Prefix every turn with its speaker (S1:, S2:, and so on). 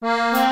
S1: Bye.